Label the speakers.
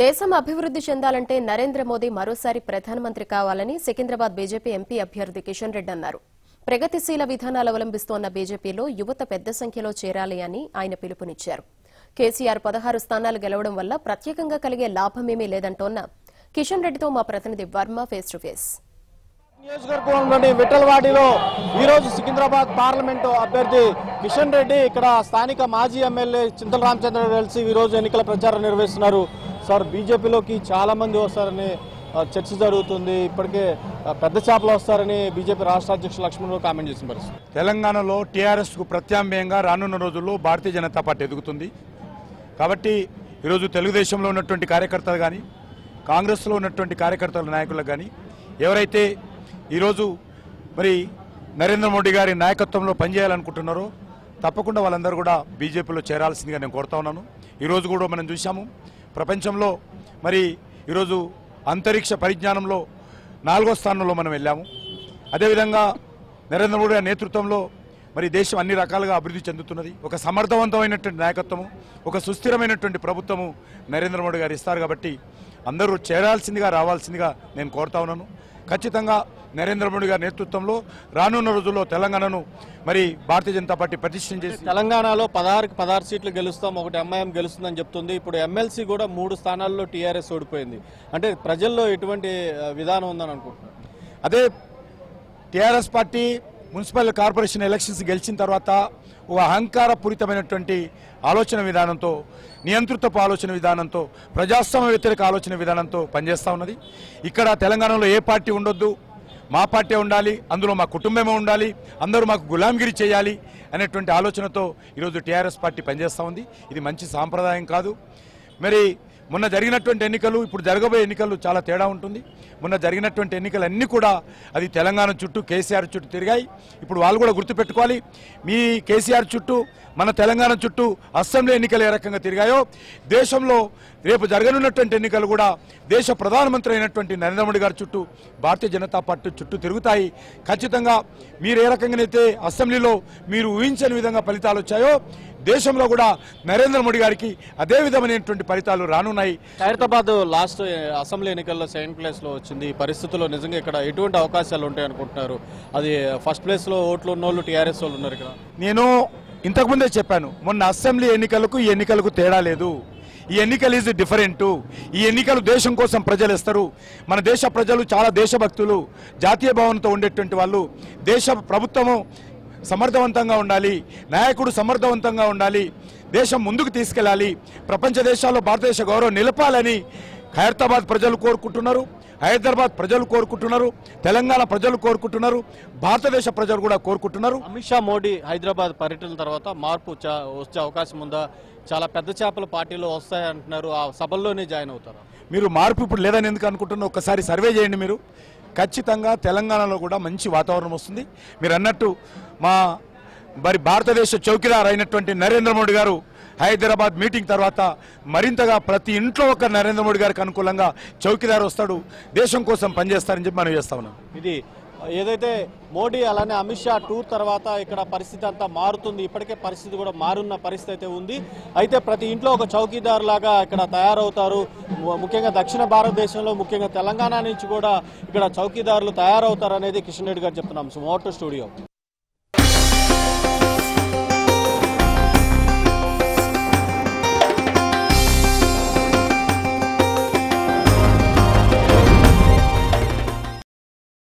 Speaker 1: దేశం అభివృద్ది చెందాలంటే నరేంద్ర మోదీ మరోసారి ప్రధానమంత్రి కావాలని సికింద్రాబాద్ బీజేపీ ఎంపీ అభ్యర్థి కిషన్ రెడ్డి అన్నారు. ప్రగతిశీల విధానాలు అవలంబిస్తోన్న బీజేపీలో యువత పెద్ద సంఖ్యలో చేరాలి అని ఆయన పిలుపునిచ్చారు. కేసీఆర్ పదహారు స్థానాలు గెలవడం వల్ల ప్రత్యేకంగా కలిగే లాభమేమీ లేదంటోన్న కిషన్ రెడ్డితో మా ప్రతినిధి వర్మ ఫేస్ టు ఫేస్.
Speaker 2: నియోజకవర్గంలోని విఠలవాడిలో ఈ రోజు సికింద్రాబాద్ పార్లమెంటు అభ్యర్థి కిషన్ రెడ్డి ఇక్కడ స్థానిక మాజీ ఎమ్మెల్యే చింతల రామచంద్ర కలిసి ఈ రోజు ఎన్నికల ప్రచారం నిర్వహిస్తున్నారు. సార్ బీజేపీలోకి చాలా మంది వస్తారని చర్చ జరుగుతుంది. ఇప్పటికే పెద్ద చేపలు వస్తారని బీజేపీ రాష్ట్ర అధ్యక్షుడు లక్ష్మణ్ కామెంట్ చేసిన పరిస్థితి
Speaker 3: తెలంగాణలో టీఆర్ఎస్కు ప్రత్యామ్నాయంగా రానున్న రోజుల్లో భారతీయ జనతా పార్టీ ఎదుగుతుంది. కాబట్టి ఈరోజు తెలుగుదేశంలో ఉన్నటువంటి కార్యకర్తలు కానీ కాంగ్రెస్లో ఉన్నటువంటి కార్యకర్తల నాయకులకు కానీ ఎవరైతే ఈరోజు మరి నరేంద్ర మోడీ గారి నాయకత్వంలో పనిచేయాలనుకుంటున్నారో తప్పకుండా వాళ్ళందరూ కూడా బీజేపీలో చేరాల్సిందిగా నేను కోరుతా ఉన్నాను. ఈరోజు కూడా మనం చూశాము. ప్రపంచంలో మరి ఈరోజు అంతరిక్ష పరిజ్ఞానంలో నాలుగో స్థానంలో మనం వెళ్ళాము. అదేవిధంగా నరేంద్ర మోడీ గారి నేతృత్వంలో మరి దేశం అన్ని రకాలుగా అభివృద్ధి చెందుతున్నది. ఒక సమర్థవంతమైనటువంటి నాయకత్వము ఒక సుస్థిరమైనటువంటి ప్రభుత్వము నరేంద్ర మోడీ గారు ఇస్తారు కాబట్టి అందరూ చేరాల్సిందిగా రావాల్సిందిగా నేను కోరుతా ఉన్నాను. ఖచ్చితంగా నరేంద్ర మోడీ గారి నేతృత్వంలో రానున్న రోజుల్లో తెలంగాణను మరి భారతీయ జనతా పార్టీ ప్రతిష్టం చేసి
Speaker 2: తెలంగాణలో పదహారుకి పదహారు సీట్లు గెలుస్తాం ఒకటి ఎంఐఎం గెలుస్తుందని చెప్తుంది. ఇప్పుడు ఎమ్మెల్సీ కూడా మూడు స్థానాల్లో టీఆర్ఎస్ ఓడిపోయింది. అంటే ప్రజల్లో ఎటువంటి విధానం ఉందని అనుకుంటున్నారు?
Speaker 3: అదే TRS party municipal corporation elections గెలిచిన తర్వాత ఒక అహంకారపూరితమైనటువంటి ఆలోచన విధానంతో నియంతృత్వపు ఆలోచన విధానంతో ప్రజాస్వామ్య వ్యతిరేక ఆలోచన విధానంతో పనిచేస్తూ ఉన్నది. ఇక్కడ తెలంగాణలో ఏ పార్టీ ఉండొద్దు. మా పార్టీ ఉండాలి అందులో మా కుటుంబమే ఉండాలి అందరూ మాకు గులాంగిరి చేయాలి అనేటువంటి ఆలోచనతో ఈరోజు టీఆర్ఎస్ పార్టీ పనిచేస్తూ ఉంది. ఇది మంచి సాంప్రదాయం కాదు. మరి మొన్న జరిగినటువంటి ఎన్నికలు ఇప్పుడు జరగబోయే ఎన్నికలు చాలా తేడా ఉంటుంది. మొన్న జరిగినటువంటి ఎన్నికలు అన్నీ కూడా అది తెలంగాణ చుట్టూ కేసీఆర్ చుట్టూ తిరిగాయి. ఇప్పుడు వాళ్ళు కూడా గుర్తుపెట్టుకోవాలి మీ కేసీఆర్ చుట్టూ మన తెలంగాణ చుట్టూ అసెంబ్లీ ఎన్నికలు ఏ రకంగా తిరిగాయో దేశంలో రేపు జరగనున్నటువంటి ఎన్నికలు కూడా దేశ ప్రధానమంత్రి అయినటువంటి నరేంద్ర మోడీ గారి చుట్టూ భారతీయ జనతా పార్టీ చుట్టూ తిరుగుతాయి. ఖచ్చితంగా మీరు ఏ రకంగానైతే అసెంబ్లీలో మీరు ఊహించని విధంగా ఫలితాలు వచ్చాయో దేశంలో కూడా నరేంద్ర మోడీ గారికి అదే విధమైనటువంటి ఫలితాలు రానున్నాయి.
Speaker 2: ఖైరతాబాద్ లాస్ట్ అసెంబ్లీ ఎన్నికల్లో సెకండ్ ప్లేస్లో వచ్చింది. ఈ పరిస్థితుల్లో నిజంగా ఇక్కడ ఎటువంటి అవకాశాలు ఉంటాయి అనుకుంటున్నారు? అది ఫస్ట్ ప్లేస్లో ఓట్లు ఉన్న వాళ్ళు టీఆర్ఎస్ వాళ్ళు ఉన్నారు ఇక్కడ.
Speaker 3: నేను ఇంతకుముందే చెప్పాను మొన్న అసెంబ్లీ ఎన్నికలకు ఈ ఎన్నికలకు తేడా లేదు. ఈ ఎన్నికలు ఈజ్ డిఫరెంట్ ఈ ఎన్నికలు దేశం కోసం ప్రజలు ఇస్తారు మన దేశ ప్రజలు చాలా దేశభక్తులు జాతీయ భావనతో ఉండేటువంటి వాళ్ళు. దేశ ప్రభుత్వము సమర్థవంతంగా ఉండాలి నాయకుడు సమర్థవంతంగా ఉండాలి దేశం ముందుకు తీసుకెళ్ళాలి ప్రపంచ దేశాల్లో భారతదేశ గౌరవం నిలపాలని ఖైరతాబాద్ ప్రజలు కోరుకుంటున్నారు హైదరాబాద్ ప్రజలు కోరుకుంటున్నారు తెలంగాణ ప్రజలు కోరుకుంటున్నారు భారతదేశ ప్రజలు కూడా కోరుకుంటున్నారు.
Speaker 2: అమిత్ షా మోడీ హైదరాబాద్ పర్యటన తర్వాత మార్పు వచ్చే అవకాశం ఉందా? చాలా పెద్ద చేపల పార్టీలో వస్తాయి అంటున్నారు ఆ సభల్లోనే జాయిన్ అవుతారు?
Speaker 3: మీరు మార్పు ఇప్పుడు లేదని ఎందుకు అనుకుంటున్నా ఒకసారి సర్వే చేయండి మీరు. ఖచ్చితంగా తెలంగాణలో కూడా మంచి వాతావరణం వస్తుంది. మీరు అన్నట్టు మా మరి భారతదేశ చౌకీదార్ అయినటువంటి నరేంద్ర మోడీ గారు హైదరాబాద్ మీటింగ్ తర్వాత మరింతగా ప్రతి ఇంట్లో ఒక నరేంద్ర మోడీ గారికి అనుకూలంగా చౌకీదార్ వస్తాడు. దేశం కోసం పనిచేస్తారని చెప్పి మనం చేస్తా ఉన్నాం.
Speaker 2: ఇది ఏదైతే మోడీ అలానే అమిత్ షా టూర్ తర్వాత ఇక్కడ పరిస్థితి అంతా మారుతుంది. ఇప్పటికే పరిస్థితి కూడా మారున్న పరిస్థితి అయితే ఉంది. అయితే ప్రతి ఇంట్లో ఒక చౌకీదారు లాగా ఇక్కడ తయారవుతారు. ముఖ్యంగా దక్షిణ భారతదేశంలో ముఖ్యంగా తెలంగాణ నుంచి కూడా ఇక్కడ చౌకీదారులు తయారవుతారు అనేది కిషన్ రెడ్డి గారు చెప్తున్నాం సుమోటో స్టూడియో.